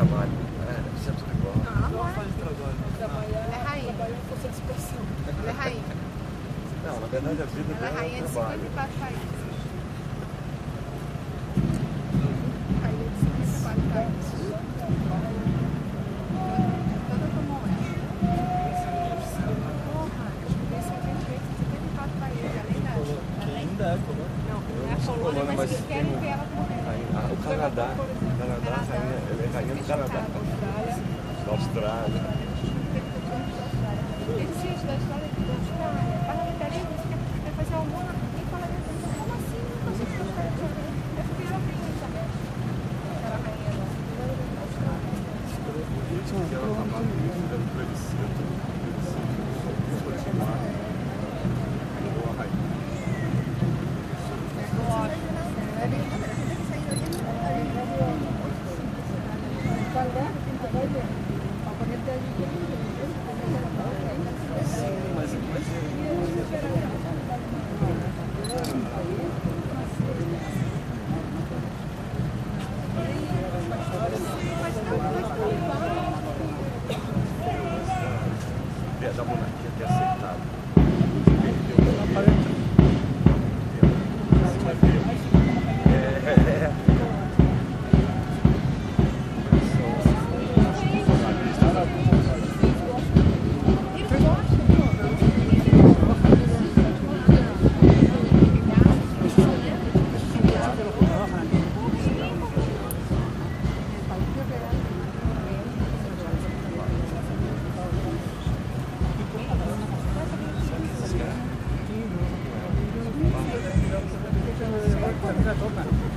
trabalho. É, deve ser é tudo igual. Não, não, não faz de trabalho. Ela é rainha. Trabalhar é força de expressão. Ela é rainha. Não, na verdade a vida ela é dela é rainha de cima rainha. Não, não é a Colônia, mas, eles querem ver ela correr. O Canadá. Canadá, rainha, ela é rainha do Canadá. Da Austrália. É da C'est.